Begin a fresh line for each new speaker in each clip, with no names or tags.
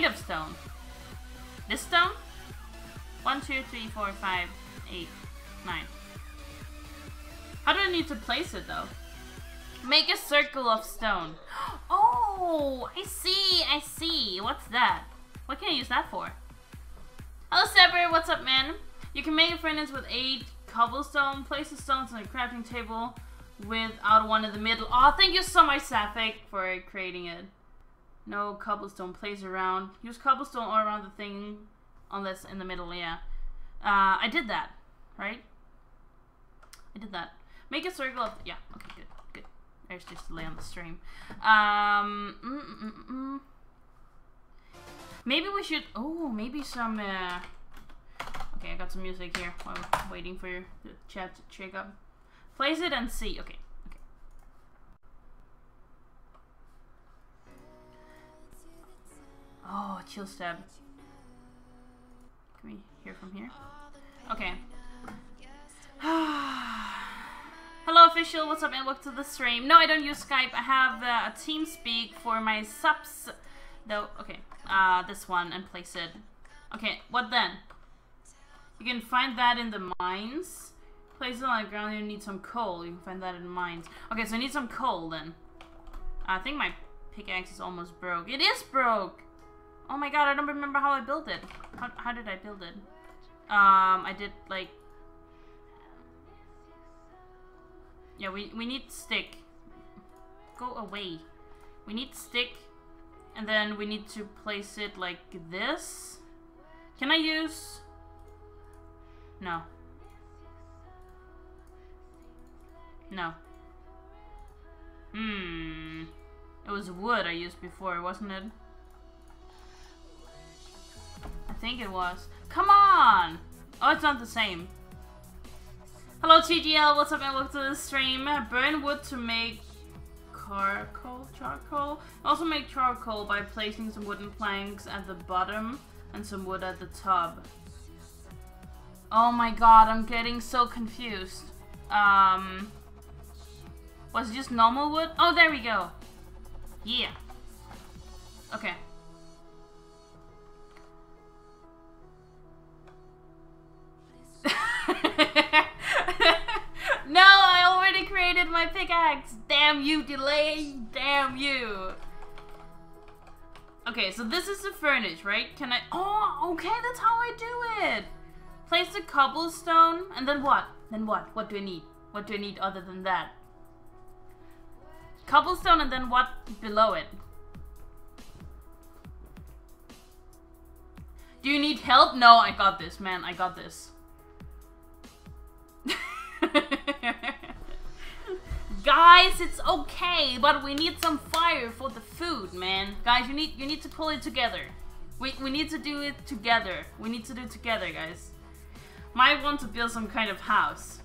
kind of stone? This stone? One, two, three, four, five, eight, nine. How do I need to place it though? Make a circle of stone. Oh, I see, I see. What's that? What can I use that for? Hello, Sever. What's up, man? You can make a furnace with eight cobblestone. Place the stones on a crafting table without one in the middle. Oh, thank you so much, Sapphic, for creating it. No cobblestone. plays around. Use cobblestone all around the thing on this in the middle, yeah. Uh, I did that, right? I did that. Make a circle of... Yeah, okay, good, good. There's just delay on the stream. Um... Mm -mm -mm. Maybe we should... Oh, maybe some... Uh, okay, I got some music here while I'm waiting for your chat to check up. Place it and see. Okay, chill stab. Can we hear from here? Okay. Hello official, what's up and welcome to the stream. No, I don't use Skype. I have uh, a TeamSpeak for my subs. Though, okay, uh, this one and place it. Okay, what then? You can find that in the mines. Place it on the ground, you need some coal. You can find that in mines. Okay, so I need some coal then. I think my pickaxe is almost broke. It is broke! Oh my god, I don't remember how I built it. How, how did I build it? Um, I did like... Yeah, we, we need stick. Go away. We need stick. And then we need to place it like this. Can I use... No. No. Hmm. It was wood I used before, wasn't it? Think it was. Come on! Oh, it's not the same. Hello TGL, what's up and welcome to the stream. Burn wood to make charcoal, charcoal. Also make charcoal by placing some wooden planks at the bottom and some wood at the top. Oh my god, I'm getting so confused. Um, was it just normal wood? Oh, there we go. Yeah. Okay. no, I already created my pickaxe. Damn you, delay. Damn you. Okay, so this is the furnace, right? Can I... Oh, okay, that's how I do it. Place the cobblestone, and then what? Then what? What do I need? What do I need other than that? Cobblestone, and then what below it? Do you need help? No, I got this, man. I got this. Guys, it's okay, but we need some fire for the food, man. Guys, you need you need to pull it together. We we need to do it together. We need to do it together, guys. Might want to build some kind of house.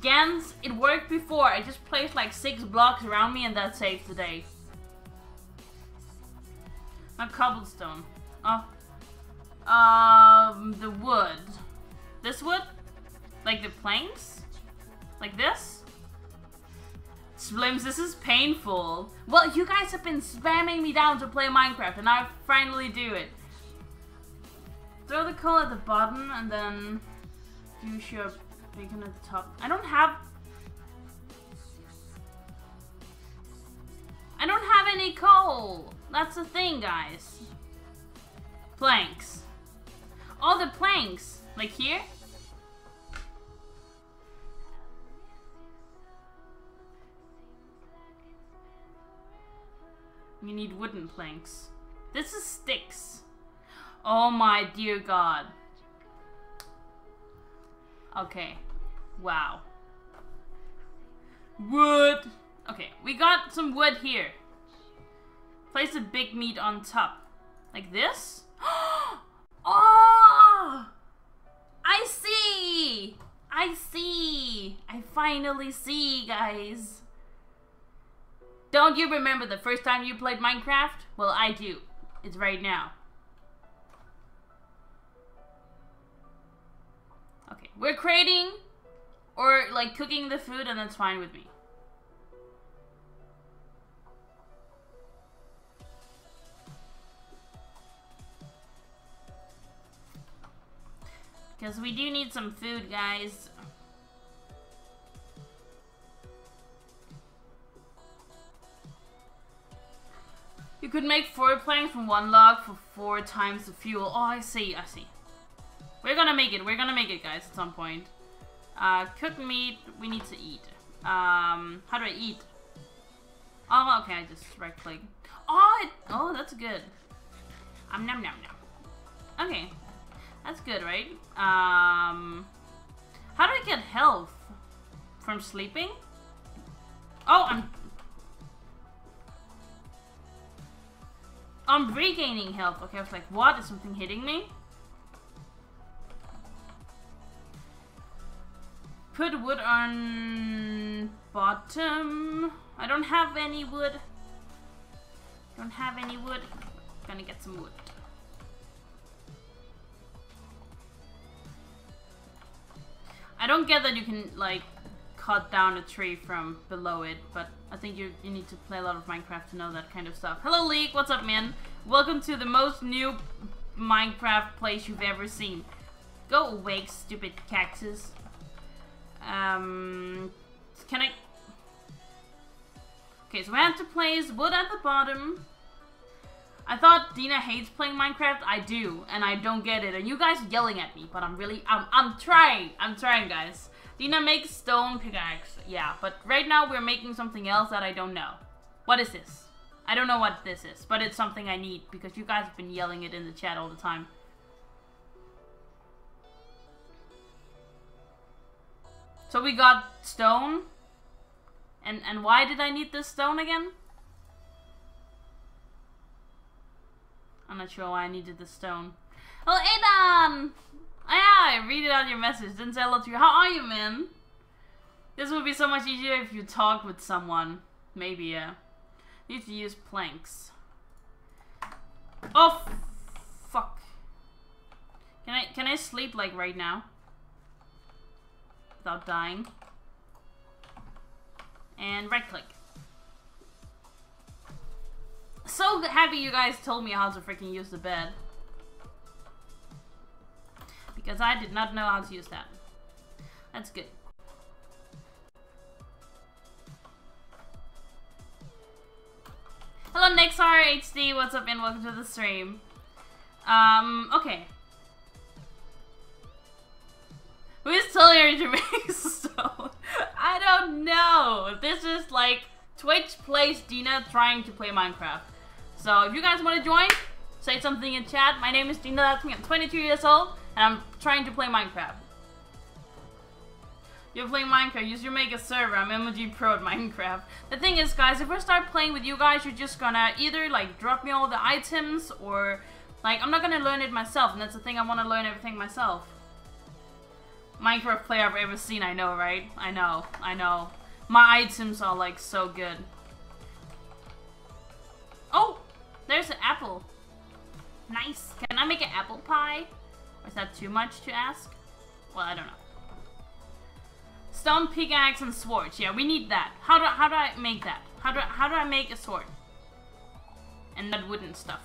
Gans, it worked before. I just placed like six blocks around me and that saved the day. Not cobblestone. Oh. Um, the wood. This wood? Like the planks? Like this? Slims, this is painful. Well, you guys have been spamming me down to play Minecraft, and I finally do it. Throw the coal at the bottom, and then use your bacon at the top. I don't have... I don't have any coal! That's the thing, guys. Planks. All the planks. Like here? You need wooden planks. This is sticks. Oh my dear god. Okay. Wow. Wood! Okay, we got some wood here. Place a big meat on top. Like this? oh! I see! I see! I finally see, guys. Don't you remember the first time you played Minecraft? Well, I do. It's right now. Okay, we're creating or like cooking the food and that's fine with me. Because we do need some food, guys. Could make four planks from one log for four times the fuel. Oh, I see, I see. We're gonna make it. We're gonna make it, guys, at some point. Uh, cooked meat, we need to eat. Um, how do I eat? Oh, okay, I just right click. Oh, it, oh, that's good. Um, nom nom nom. Okay, that's good, right? Um, how do I get health? From sleeping? Oh, I'm... I'm regaining health. Okay, I was like, what? Is something hitting me? Put wood on bottom. I don't have any wood. Don't have any wood. Gonna get some wood. I don't get that you can like cut down a tree from below it, but I think you you need to play a lot of Minecraft to know that kind of stuff. Hello Leek, what's up man? Welcome to the most new Minecraft place you've ever seen. Go away, stupid cactus. Um, can I... Okay, so we have to place wood at the bottom. I thought Dinah hates playing Minecraft. I do, and I don't get it. And you guys yelling at me, but I'm really... I'm, I'm trying. I'm trying, guys. Dinah makes stone pickaxe. Yeah, but right now we're making something else that I don't know. What is this? I don't know what this is, but it's something I need because you guys have been yelling it in the chat all the time. So we got stone. And and why did I need this stone again? I'm not sure why I needed the stone. Oh, Aidan! Read it out your message. Didn't say hello to you. How are you, man? This would be so much easier if you talk with someone. Maybe, yeah. Need to use planks. Oh, fuck. Can I can I sleep like right now? without dying. And right click. So happy you guys told me how to freaking use the bed. Because I did not know how to use that. That's good. Hello Nexar HD, what's up and welcome to the stream. Um, okay. Who's to make stone? I don't know. This is like Twitch plays Dinah trying to play Minecraft. So if you guys want to join, say something in chat. My name is Dinah, that's me. I'm 22 years old, and I'm trying to play Minecraft. You're playing Minecraft, use your mega server, I'm MLG Pro at Minecraft. The thing is, guys, if I start playing with you guys, you're just gonna either, like, drop me all the items, or, like, I'm not gonna learn it myself, and that's the thing, I wanna learn everything myself. Minecraft player I've ever seen, I know, right? I know, I know. My items are like so good. Oh! There's an apple. Nice. Can I make an apple pie? Is that too much to ask? Well, I don't know. Stone pickaxe and swords. Yeah, we need that. How do how do I make that? How do how do I make a sword? And that wooden stuff.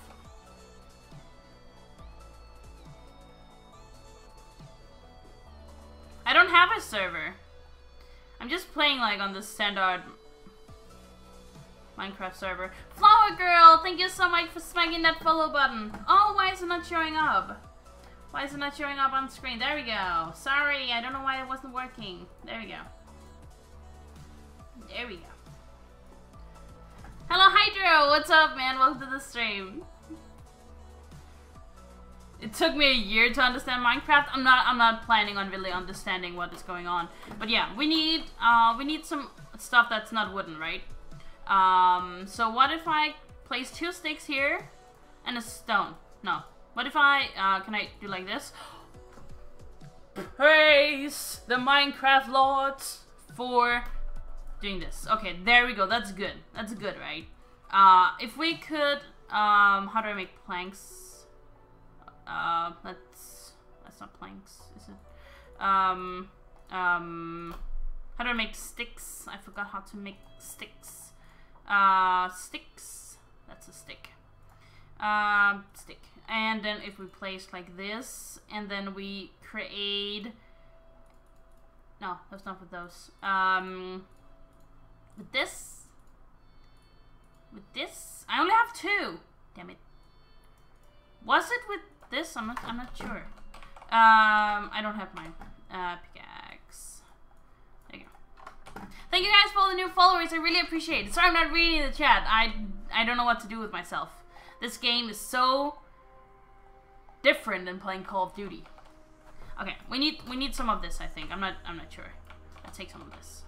I don't have a server. I'm just playing like on the standard Minecraft server. Flower Girl, thank you so much for smacking that follow button. Oh, why is it not showing up? Why is it not showing up on screen? There we go. Sorry, I don't know why it wasn't working. There we go. There we go. Hello, Hydro! What's up, man? Welcome to the stream. It took me a year to understand Minecraft. I'm not I'm not planning on really understanding what is going on. But yeah, we need uh we need some stuff that's not wooden, right? Um so what if I place two sticks here and a stone? No. What if I uh can I do like this? Praise the Minecraft lords for doing this. Okay, there we go. That's good. That's good, right? Uh if we could um how do I make planks? Uh, that's that's not planks, is it? Um, um, how do I make sticks? I forgot how to make sticks. Uh, sticks. That's a stick. Uh, stick. And then if we place like this, and then we create... No, that's not with those. Um, with this? With this? I only have two! Damn it. Was it with this? I'm not, I'm not sure. Um, I don't have mine. Uh, pickaxe. There you go. Thank you guys for all the new followers. I really appreciate it. Sorry I'm not reading the chat. I, I don't know what to do with myself. This game is so different than playing Call of Duty. Okay, we need we need some of this. I think I'm not I'm not sure. Let's take some of this.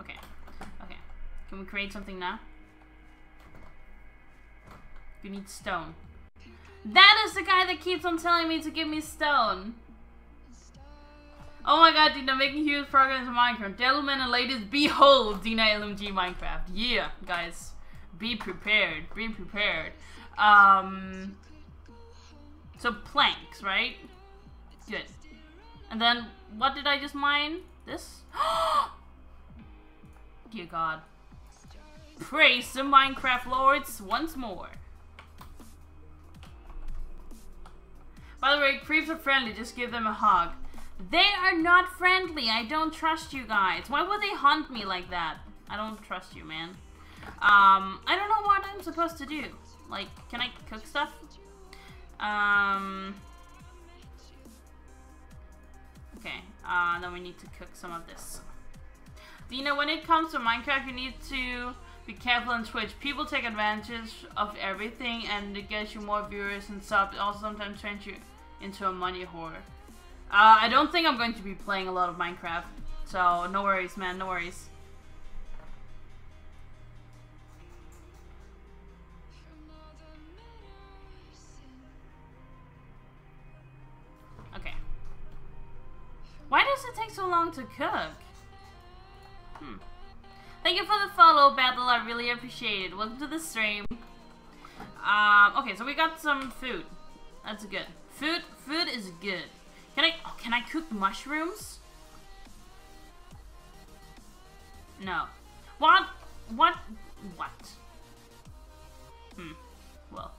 Okay, okay. Can we create something now? You need stone. That is the guy that keeps on telling me to give me stone. Oh my god, Dinah, making huge progress in Minecraft. Gentlemen and ladies, behold Dinah LMG Minecraft. Yeah, guys. Be prepared. Be prepared. Um, so planks, right? Good. And then, what did I just mine? This? Dear God. Praise the Minecraft lords once more. By the way, creeps are friendly, just give them a hug. They are not friendly, I don't trust you guys. Why would they hunt me like that? I don't trust you, man. Um, I don't know what I'm supposed to do. Like, can I cook stuff? Um... Okay, uh, then we need to cook some of this. Dinah, when it comes to Minecraft, you need to be careful on Twitch. People take advantage of everything and it gets you more viewers and subs. It also sometimes turns you into a money whore. Uh, I don't think I'm going to be playing a lot of Minecraft. So, no worries, man, no worries. Okay. Why does it take so long to cook? Hmm. Thank you for the follow, Battle. I really appreciate it. Welcome to the stream. Um, okay, so we got some food. That's good. Food, food is good. Can I, oh, can I cook mushrooms? No. What? What? What? Hmm. Well.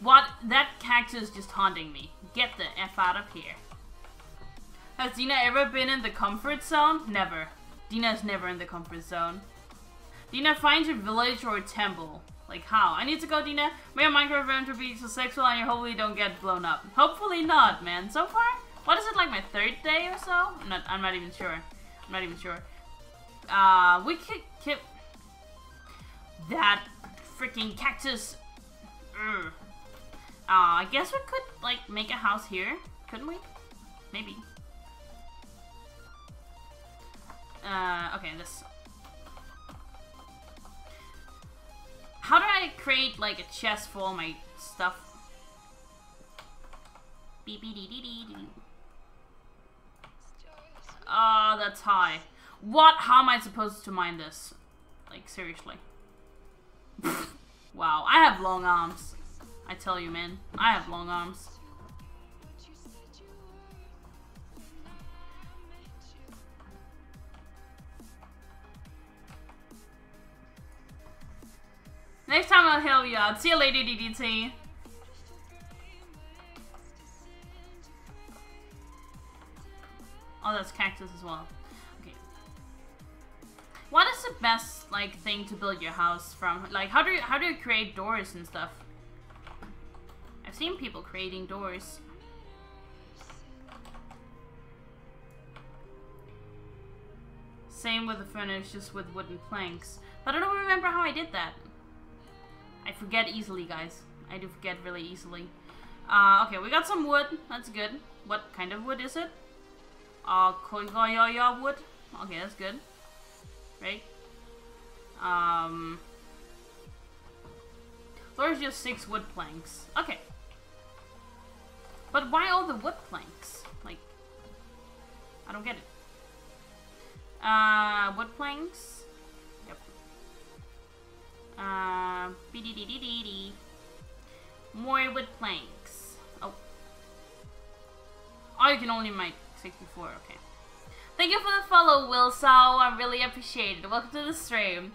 What? That cactus just haunting me. Get the F out of here. Has Dinah ever been in the comfort zone? Never. Dinah's never in the comfort zone. Dinah, finds your village or temple. Like how? I need to go, Dinah. May your Minecraft adventure be so sexual and you hopefully don't get blown up. Hopefully not, man. So far, what is it like my third day or so? I'm not. I'm not even sure. I'm not even sure. Uh, we could keep that freaking cactus. Uh, I guess we could like make a house here, couldn't we? Maybe. Uh, okay, this I create like a chest for all my stuff? -dee. Oh, that's high. What? How am I supposed to mine this? Like, seriously. wow, I have long arms. I tell you, man. I have long arms. Next time I'll help you out. See you later, DDT. Oh, that's cactus as well. Okay. What is the best like thing to build your house from? Like, how do you how do you create doors and stuff? I've seen people creating doors. Same with the furnace, just with wooden planks. But I don't remember how I did that. I forget easily, guys. I do forget really easily. Uh, okay, we got some wood. That's good. What kind of wood is it? Uh, koyoya wood. Okay, that's good. Right? Um... There's just six wood planks. Okay. But why all the wood planks? Like, I don't get it. Uh, wood planks? Uh, More wood planks. Oh. Oh, you can only make 64, okay. Thank you for the follow, Will So. I really appreciate it. Welcome to the stream.